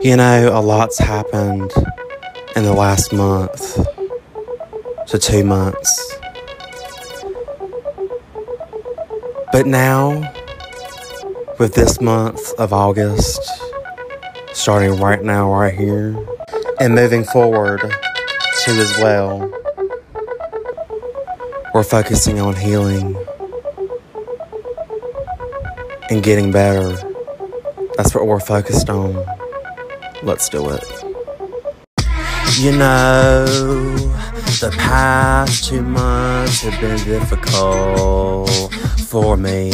You know, a lot's happened in the last month to two months. But now, with this month of August, starting right now, right here, and moving forward to as well, we're focusing on healing and getting better. That's what we're focused on. Let's do it. You know, the past two months have been difficult for me.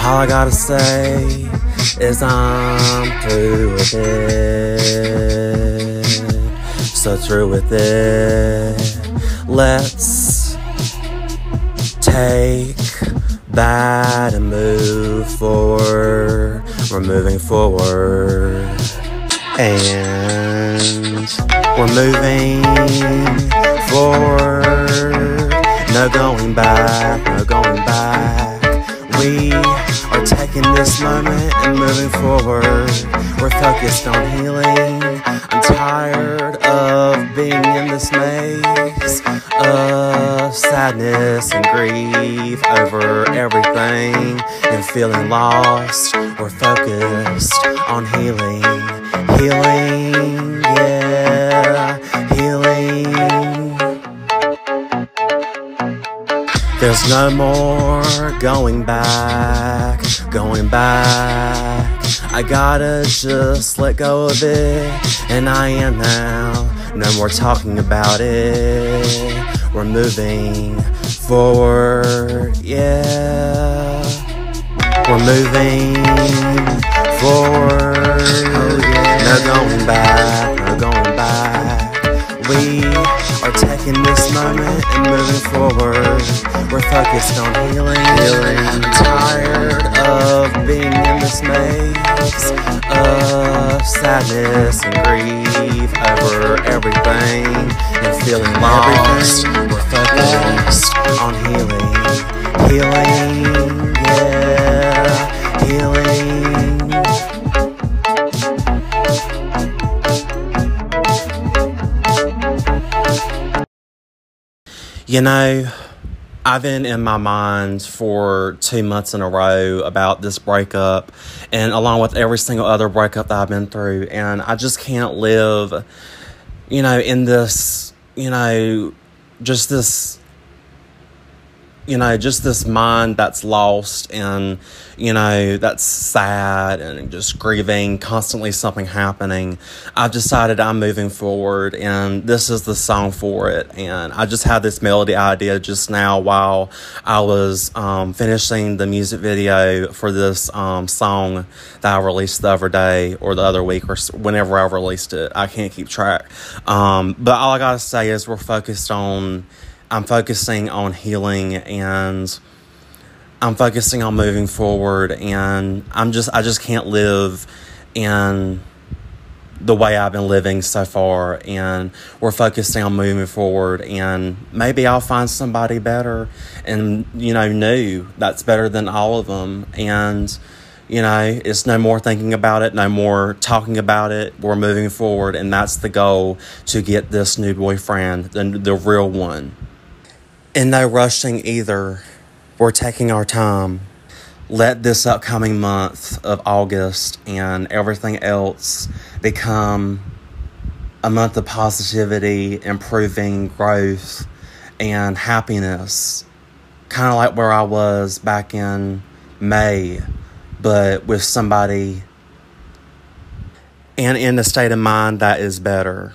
All I gotta say is I'm through with it. So through with it. Let's take that and move forward. We're moving forward. And we're moving forward. No going back, no going back. We are taking this moment and moving forward. We're focused on healing. I'm tired of being in this maze of sadness and grief over everything and feeling lost. We're focused on healing, healing, yeah, healing. There's no more going back, going back. I gotta just let go of it, and I am now. No more talking about it. We're moving forward, yeah. We're moving forward. No going back, no going back. We are taking this moment and moving forward. We're focused on healing. healing. I'm tired of being in this maze of sadness and grief over everything and feeling lost. We're on healing, healing, yeah, healing. You know, I've been in my mind for two months in a row about this breakup, and along with every single other breakup that I've been through, and I just can't live, you know, in this, you know, just this you know, just this mind that's lost and, you know, that's sad and just grieving, constantly something happening. I've decided I'm moving forward and this is the song for it. And I just had this melody idea just now while I was um, finishing the music video for this um, song that I released the other day or the other week or whenever I released it. I can't keep track. Um, but all I gotta say is we're focused on I'm focusing on healing and I'm focusing on moving forward and I'm just I just can't live in the way I've been living so far and we're focusing on moving forward and maybe I'll find somebody better and you know new that's better than all of them and you know it's no more thinking about it no more talking about it. We're moving forward and that's the goal to get this new boyfriend the, the real one and no rushing either. We're taking our time. Let this upcoming month of August and everything else become a month of positivity, improving growth, and happiness. Kind of like where I was back in May, but with somebody and in a state of mind that is better.